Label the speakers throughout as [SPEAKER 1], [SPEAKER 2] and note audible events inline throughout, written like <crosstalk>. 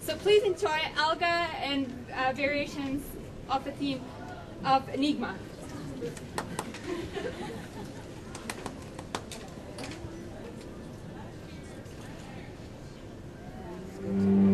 [SPEAKER 1] So please enjoy Alga and uh, variations of the theme of Enigma. <laughs>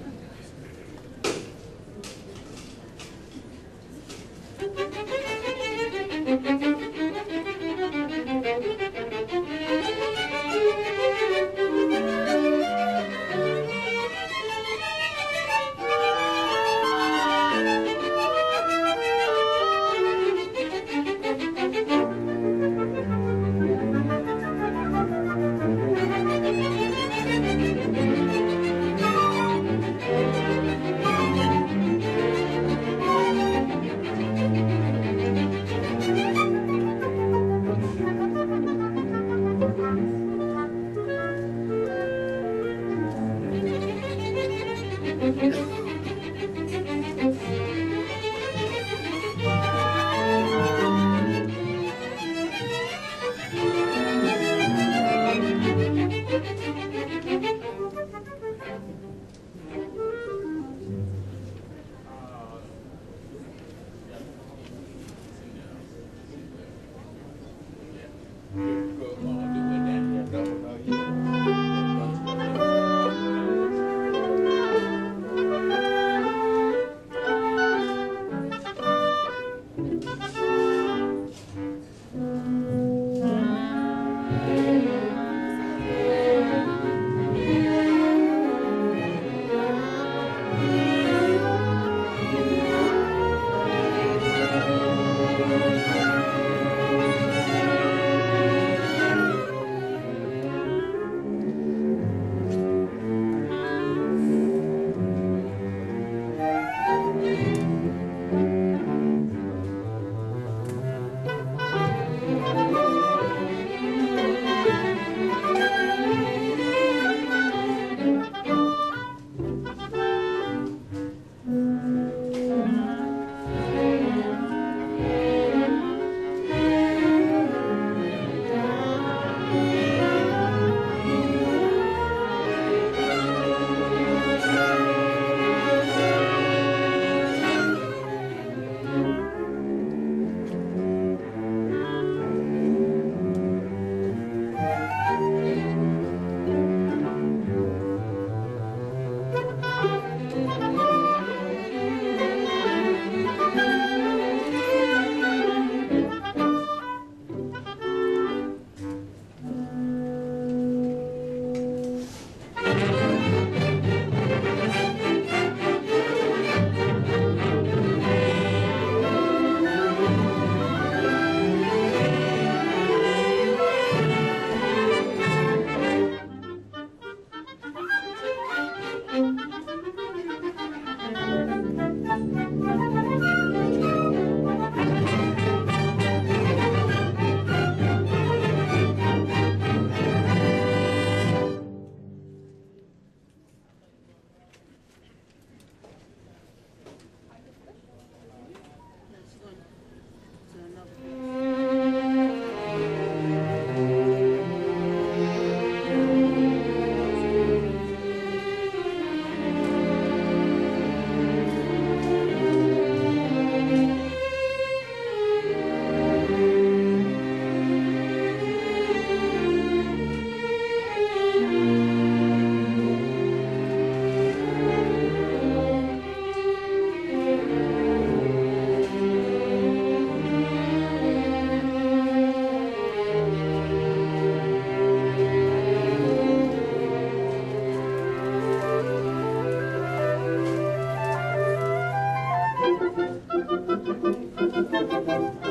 [SPEAKER 2] Thank Thank you.